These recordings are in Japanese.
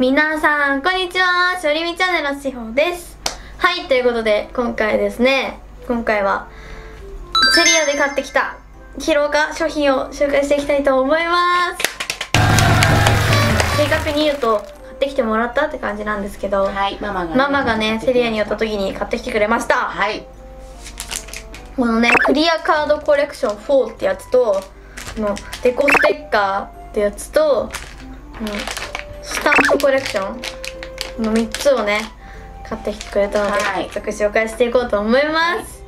皆さんこんにちは。しおりみチャンネルのしほです。はいということで今回ですね今回はセリアで買ってきたヒロアカ商品を紹介していきたいと思います。正確に言うと買ってきてもらったって感じなんですけど、はいママがねママがねセリアに寄った時に買ってきてくれました。はい。このねクリアカードコレクション4ってやつとこのデコステッカーってやつとこのスタンプコレクション？この3つをね買ってきてくれたので、はい。早速紹介していこうと思います、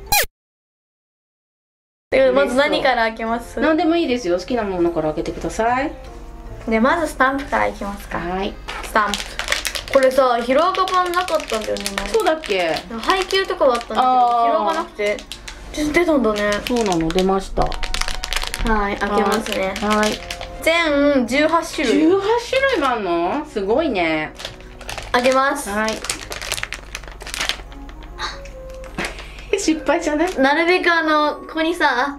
でまず何から開けます？何でもいいですよ。好きなものから開けてください。でまずスタンプからいきますか。はい。スタンプ。これさヒロアカ版なかったんだよね前。そうだっけ？配給とかはあったんだけどあー。ヒロアカなくて。出たんだね。そうなの出ました。はい開けますね。はい全18種類。18種類もあんの？すごいね。開けます。はい。失敗じゃない？なるべくあのここにさ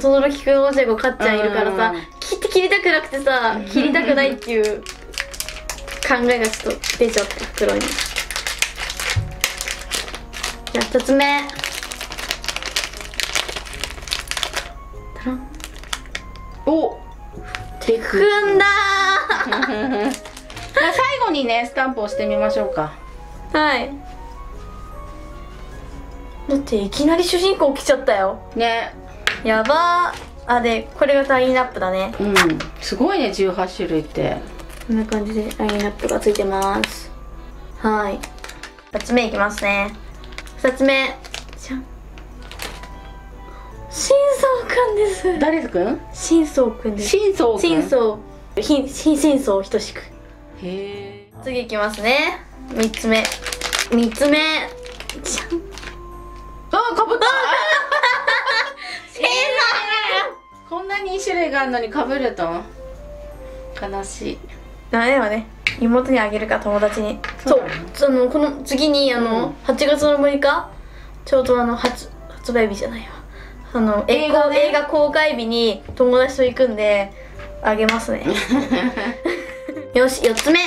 轟くんおじゃごかっちゃんいるからさうん。切って切りたくなくてさ切りたくないっていう考えがちょっと出ちゃった袋に。じゃあ2つ目。タランおテク踏んだ。まあ最後にねスタンプをしてみましょうか。ーはい。だっていきなり主人公来ちゃったよ。ね。やば。ーあでこれがラインナップだね。うん。すごいね18種類って。こんな感じでラインナップがついてます。はい。2つ目いきますね。2つ目。じゃんくんです。誰くん？真相くんです。真相くん？真相ひひ真相等しく。へえ次いきますね。3つ目。3つ目。じゃんあかぶった真こんなに種類があるのにかぶると？悲しい。相ダメだよね。妹にあげるか友達に。そう。そうあのこの次にあの、うん。8月の6日？ちょうどあの発発売日じゃないわあの映画ね。映画公開日に友達と行くんであげますね。よし4つ目。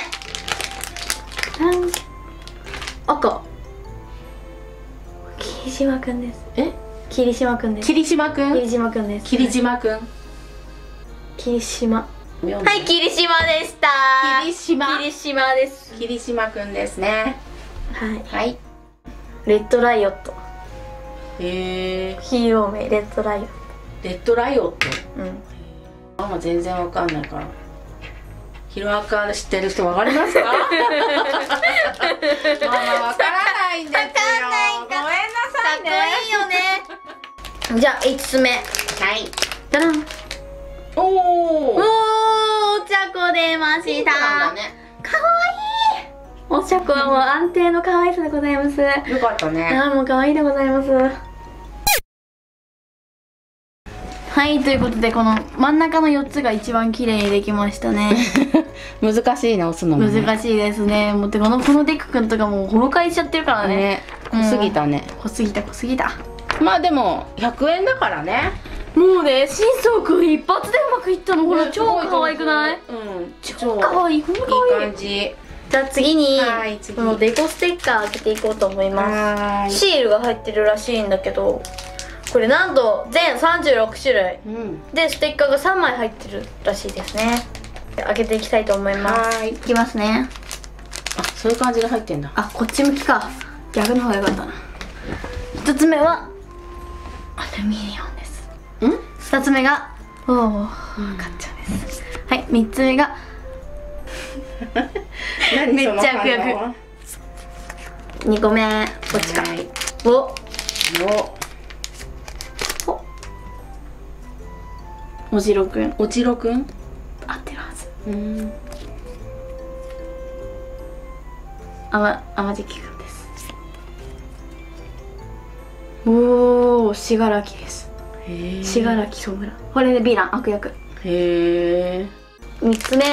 赤。霧島くんです。え？霧島くんです。霧島くん？霧島くんです。霧島くん。霧島。ははい霧島でした。霧島。霧島です。霧島くんですね。はい。はい。レッドライオットへえヒーロー名レッドライオッレッドライオット？トうん。ママ全然わかんないから。ヒロアカ知ってる人わかりますか？ママわからないんですよ。わかんないんかごめんなさいね。いいよね。じゃあ5つ目。はい。ダラン。おおおーお茶子出ました。なんだね。かわいい。お茶子はもう安定の可愛さでございます。よかったね。あーもう可愛いでございますはいということでこの真ん中の4つが一番綺麗にできましたね。難しいね押すのもね。難しいですね。もうてこのこのデクくんとかもう崩壊しちゃってるからね。ね濃すぎたね。濃すぎた濃すぎた。まあでも100円だからね。もうね真相くん一発でうまくいったの。ほら超可愛くない？うん。超可愛いほんといい可愛い。感じ。じゃあ次にこのデコステッカー開けていこうと思います。シールが入ってるらしいんだけどこれなんと全36種類。うん。でステッカーが3枚入ってるらしいですね。開けていきたいと思います。い。いきますね。あそういう感じで入ってんだ。あこっち向きか。逆の方が良かったな。一つ目はアルミニオンです。ん？二つ目がおおガッチャです。はい三つ目が 何めっちゃ悪役。その反応？二個目こっちかはお。おおじろくん？おちろくん？合ってるはずうん。あまあまじきくんです。おお信楽です。信楽総村。これでヴィラン悪役。へえ三つ目。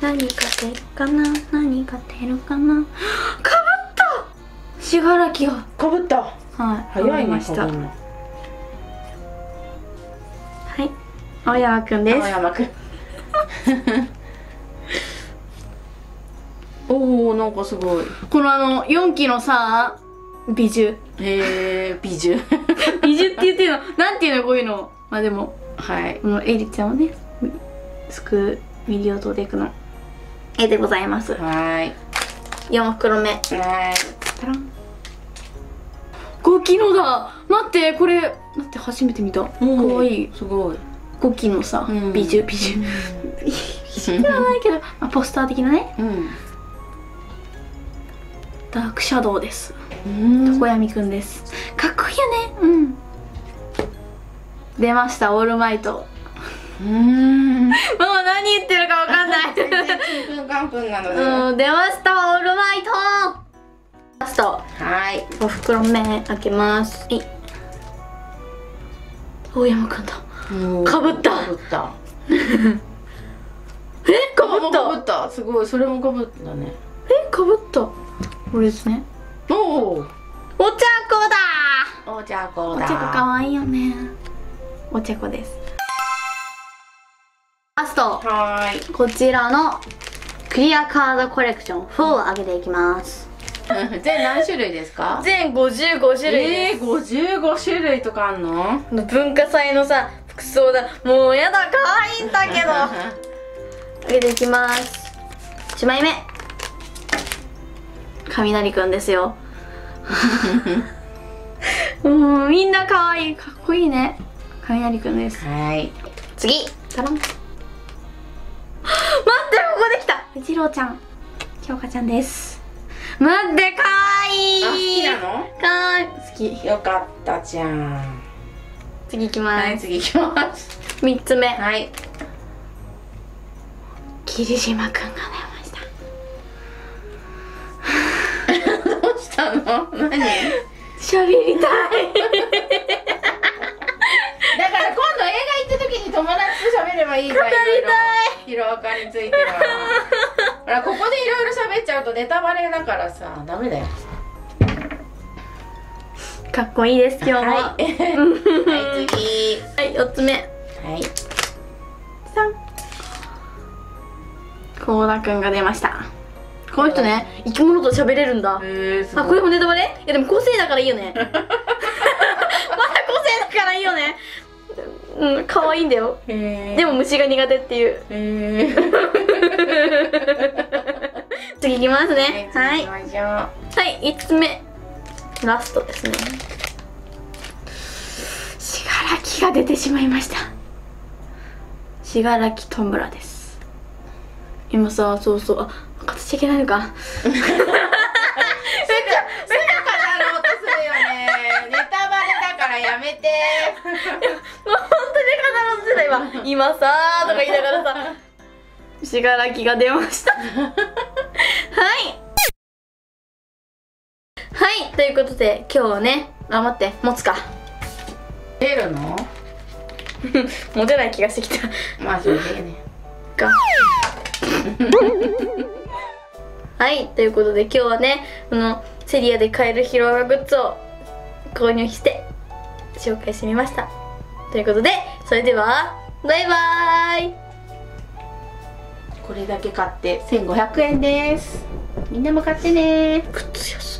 何勝てるかな？何勝てるかな？かぶった！信楽が。かぶった。はい早いね被りました青山くんです。青山くん。おおなんかすごい。このあの4期のさ美獣へえ美獣美獣って言ってるの。なんていうのこういうの。まあでもはい。このエリちゃんをね救うミリオトデクの。絵でございます。はーい。4袋目。はーい。タラン。5機のだ。待ってこれ。待って初めて見た。かわいい。すごい5機のさ、うん。美獣美獣美獣ではないけど、まあ、ポスター的なね。うん。ダークシャドウです。うん。小闇くんです。かっこいいよね。うん。出ましたオールマイト。うん。もう何言ってるかわかんない。うん出ましたオールマイト。ラスト。はい。お袋目開けます。はい大山くんだ。かぶった。かぶった。えかぶっかぶたった。すごいそれもかぶったね。えかぶった。これですね。おおお茶子だ。お茶子だ。お茶子かわいいよね。お茶子です。ラスト。はーい。こちらのクリアカードコレクション。4を上げていきます 全何種類ですか？全55種類えー、55種類とかあんの？の文化祭のさ服装だ。もうやだ可愛いんだけど。上げていきます。1枚目。雷くんですよ。もうみんな可愛いかっこいいね。雷くんです。はい。次。タラン待ってここできた。一郎ちゃん。京香ちゃんです待ってかわいい。あ好きなの？かわいい。好きよかったじゃん。次いきます、はい次いきます。3つ目。はい。霧島くんが出ました。どうしたの？何？だ喋りたい。から今度映画行った時に友達と喋ればいいじゃん。語りたい。ヒロアカについてはほらここでいろいろ喋っちゃうとネタバレだからさダメだよ。かっこいいです今日も。はい、ははい、次い、4つ目。はい。コーダくんが出ました。この人ね生き物と喋れるんだ。あこれもネタバレ？いやでも個性だからいいよね。まだ個性だからいいよね。うん可愛いんだよ。でも虫が苦手っていう。へー 次いきますね。ははい。はい5つ目。ラストですね。信楽が出てしまいました。信楽トンブラです。今さそうそう。あ語っちゃいけないのか。めっちゃめっちゃ語ろうとするよね。ネタバレだからやめて。もう本当に語ろうとしてた今。今さーとか言いながらさ信楽が出ました。はい。はい。ということで今日はねあ待って持つか。出るの？持てない気がしてきた。まあそれでね。か。はい。ということで今日はねこのセリアで買えるヒロアカグッズを購入して紹介してみました。ということでそれではバイバーイこれだけ買って1500円です。みんなも買ってね。靴安